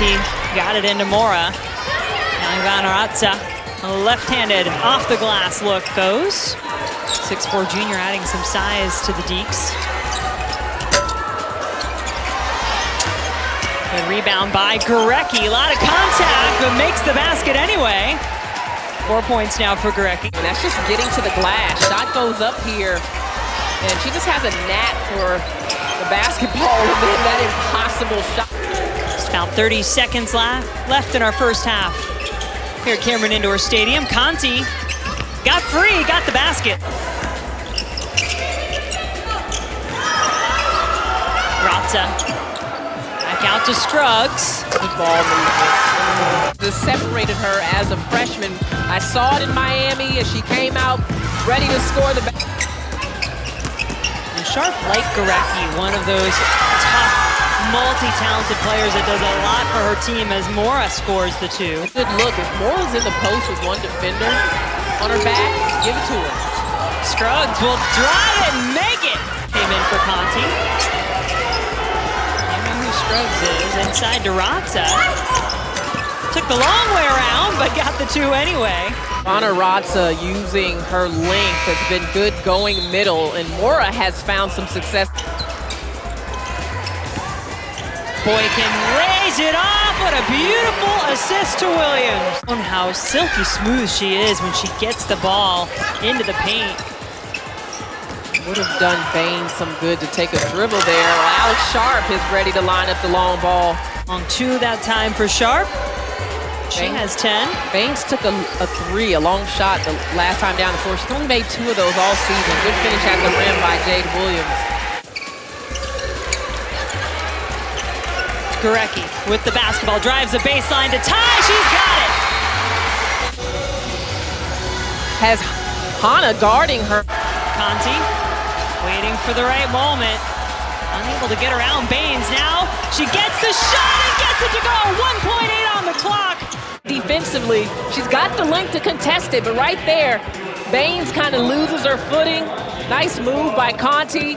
Got it into Morra. Now Raca, left-handed off the glass look goes. 6'4 junior adding some size to the Deeks. Good rebound by Gorecki. A lot of contact, but makes the basket anyway. Four points now for Gorecki. And that's just getting to the glass. Shot goes up here, and she just has a knack for the basketball and that impossible shot. About 30 seconds left left in our first half. Here at Cameron Indoor Stadium, Conti got free, got the basket. Raca back out to Scruggs. Good ball movement. This separated her as a freshman. I saw it in Miami as she came out ready to score the And Sharp like Gorecki, one of those tough, multi-talented players that does a lot for her team as Morra scores the two. Good look. If Morra's in the post with one defender on her back, give it to her. Scruggs will drive it and make it. Came in for Conti. I know who Scruggs is. Inside to Raca. Took the long way around, but got the two anyway. Ivana Raca using her length has been good going middle, and Morra has found some success. Boy can raise it off. What a beautiful assist to Williams. On how silky smooth she is when she gets the ball into the paint. Would have done Bain some good to take a dribble there. Alex Sharp is ready to line up the long ball. On two that time for Sharp. She has 10. Baines took a, a three, a long shot the last time down the floor. She's only made two of those all season. Good finish at the rim by Jade Williams. Gorecki with the basketball, drives the baseline to tie. She's got it. Has Hana guarding her. Conti waiting for the right moment. Unable to get around Baines now. She gets the shot and gets it to go. 1.8 on the clock. Defensively, she's got the length to contest it, but right there, Baines kind of loses her footing. Nice move by Conti.